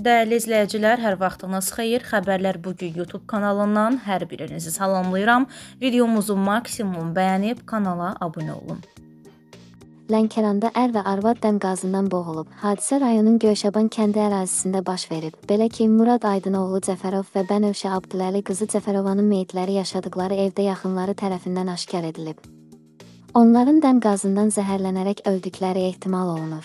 Dəyərli izləyicilər, hər vaxtınız xeyir. Xəbərlər bu gün YouTube kanalından hər birinizi salamlayıram. Videomuzu maksimum bəyənib kanala abunə olun. Lənkəranda ər və arvad dəm qazından boğulub. Hadisə rayonun Göyşaban kəndi ərazisində baş verib. Belə ki, Murad Aydınoğlu Cəfərov və Bənövşə Abdüləli qızı Cəfərovanın meyitləri yaşadıkları evdə yaxınları tərəfindən aşkar edilib. Onların dəm qazından zəhərlənərək öldükləri ehtimal olunur.